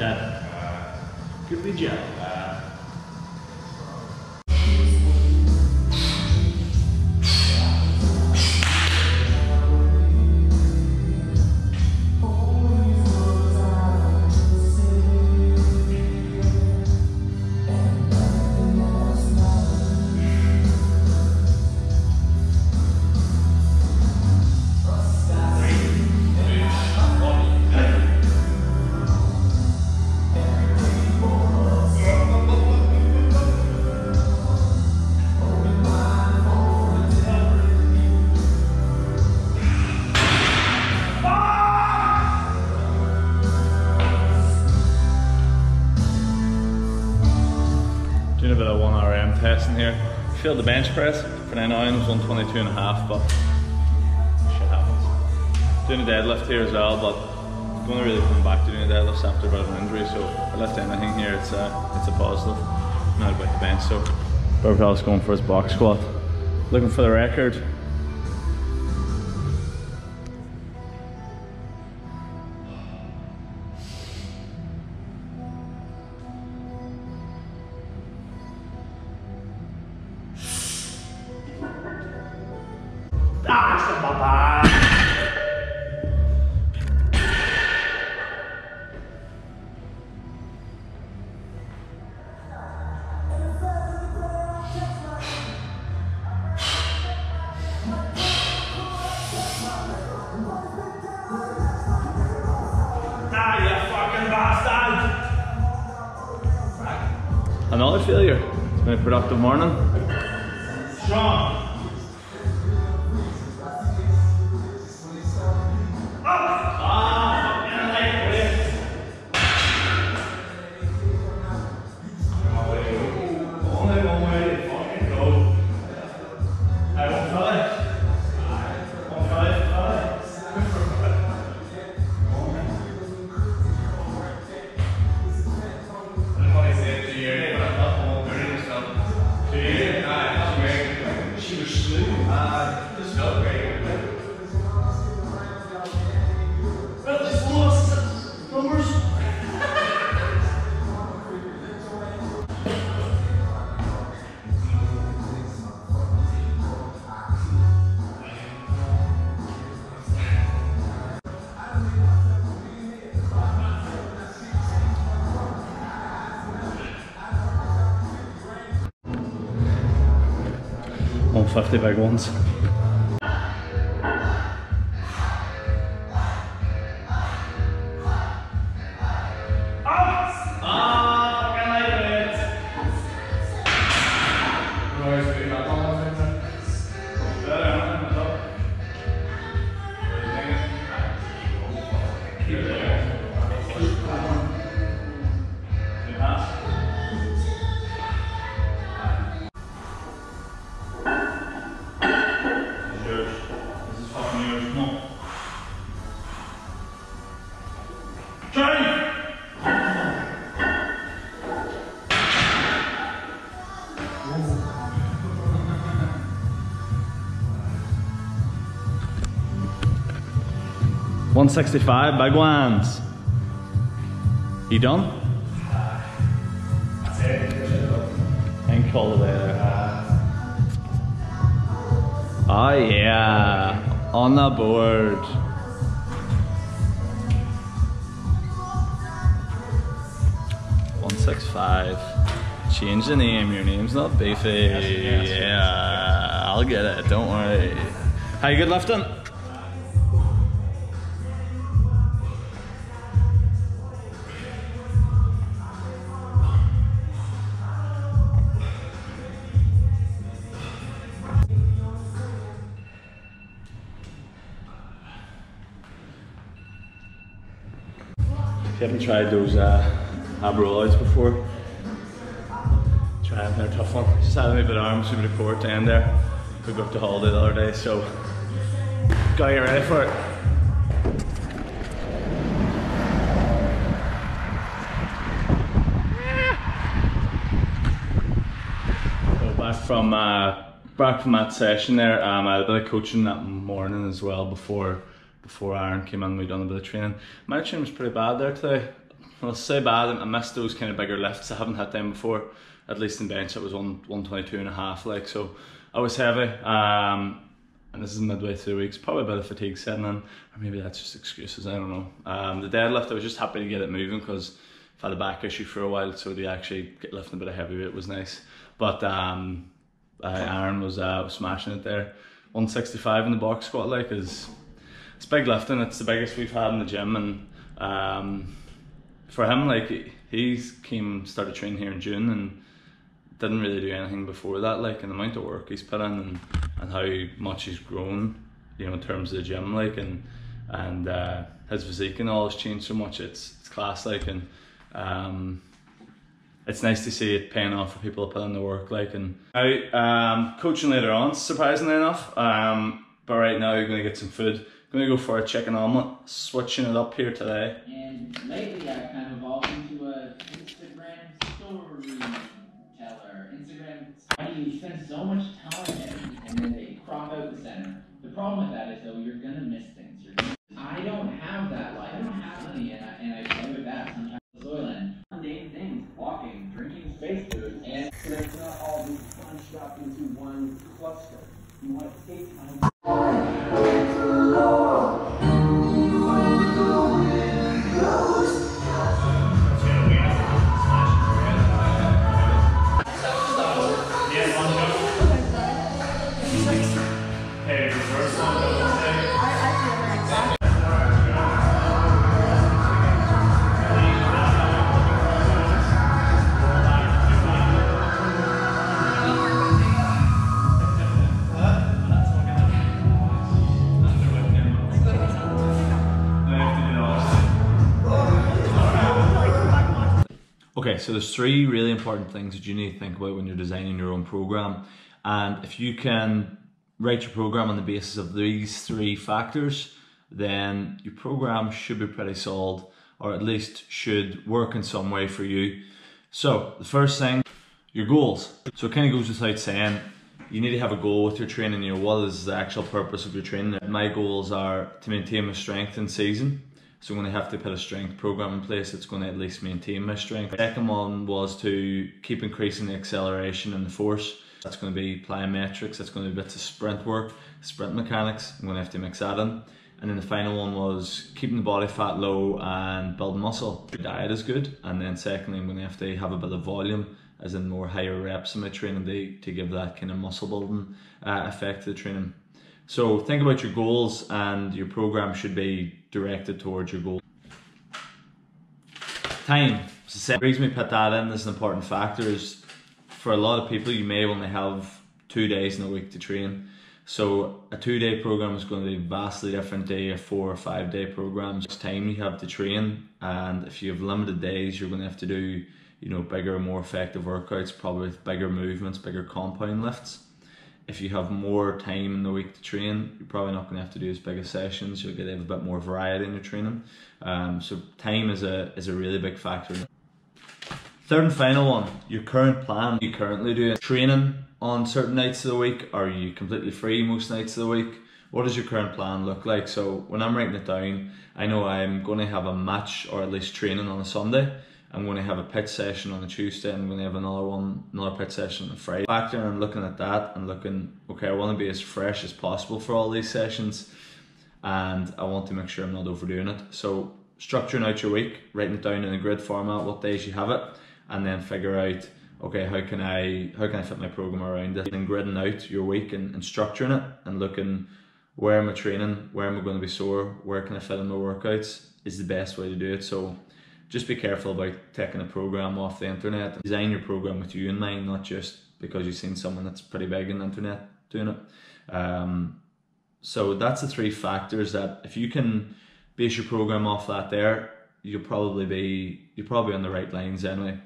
Dead. Could be. Failed the bench press for 9 irons, 122 and a half, but shit happens. Doing a deadlift here as well, but going to really come back to doing deadlifts after a bit of an injury, so if I lift anything here, it's a, it's a positive. Not about the bench, so Burpell's going for his box squat. Looking for the record. Another failure. It's been a productive morning. Strong. Smooth. Uh, just go great. 50 big ones. 165 by Guans. You done? And call there. Oh yeah, on the board. One six five. Change the name. Your name's not beefy. yeah, I'll get it. Don't worry. How you good lifting? You haven't tried those uh, ab rollouts before, try them. They're a tough one. Just had a bit of arms, a bit of core to end there. We got to holiday the other day, so got you ready for it. Back from uh, back from that session there, um, I had a bit of coaching that morning as well before before Aaron came in. We done a bit of training. My training was pretty bad there today. Well, say bad. I missed those kind of bigger lifts. I haven't had them before. At least in bench, it was twenty two and a half. Like so, I was heavy. Um, and this is midway through the weeks. Probably a bit of fatigue setting in, or maybe that's just excuses. I don't know. Um, the deadlift, I was just happy to get it moving because I've had a back issue for a while, so to actually get lifting a bit of heavy weight was nice. But um, uh, Aaron was uh, smashing it there. 165 in the box squat like is it's big lifting. It's the biggest we've had in the gym, and um, for him, like he's came started training here in June and didn't really do anything before that. Like, and the amount of work he's put in and, and how much he's grown, you know, in terms of the gym, like, and and uh, his physique and all has changed so much. It's it's class, like, and um, it's nice to see it paying off for people to put in the work, like, and now um, coaching later on, surprisingly enough. Um, but right now, you're gonna get some food Gonna go for a chicken omelette, switching it up here today. And lately I've kind of evolved into a Instagram storyteller. Instagram, why do you spend so much time in and then they crop out the center? The problem with that is though, you're gonna miss things. Gonna, I don't have that life. I don't have money and I, and I play with that sometimes. Soylent. Mundane things, walking, drinking space food, and so it's not all just bunched up into one cluster. You want so there's three really important things that you need to think about when you're designing your own program. And if you can write your program on the basis of these three factors, then your program should be pretty solid, or at least should work in some way for you. So the first thing, your goals. So it kind of goes without saying, you need to have a goal with your training. You know, what is the actual purpose of your training? My goals are to maintain my strength in season so I'm going to have to put a strength program in place that's going to at least maintain my strength. The second one was to keep increasing the acceleration and the force. That's going to be plyometrics, that's going to be bits of sprint work, sprint mechanics. I'm going to have to mix that in. And then the final one was keeping the body fat low and building muscle. The diet is good. And then secondly, I'm going to have to have a bit of volume, as in more higher reps in my training to, to give that kind of muscle building uh, effect to the training. So think about your goals and your program should be directed towards your goal. Time. So reason we put that in as an important factor is for a lot of people you may only have two days in a week to train. So a two day program is going to be vastly different to a four or five day program. It's time you have to train and if you have limited days you're going to have to do you know bigger more effective workouts probably with bigger movements, bigger compound lifts if you have more time in the week to train, you're probably not going to have to do as big as sessions. You'll get a bit more variety in your training. Um, so time is a is a really big factor. Third and final one, your current plan. You currently doing training on certain nights of the week? Are you completely free most nights of the week? What does your current plan look like? So when I'm writing it down, I know I'm going to have a match or at least training on a Sunday. I'm going to have a pitch session on a Tuesday and I'm going to have another one, another pitch session on a Friday. Back there and looking at that and looking, okay, I want to be as fresh as possible for all these sessions and I want to make sure I'm not overdoing it. So structuring out your week, writing it down in a grid format, what days you have it, and then figure out, okay, how can I how can I fit my program around it? And gridding out your week and, and structuring it and looking where am I training, where am I going to be sore, where can I fit in my workouts is the best way to do it. So just be careful about taking a program off the internet. Design your program with you in mind, not just because you've seen someone that's pretty big on the internet doing it. Um, so that's the three factors that if you can base your program off that there, you'll probably be you're probably on the right lines anyway.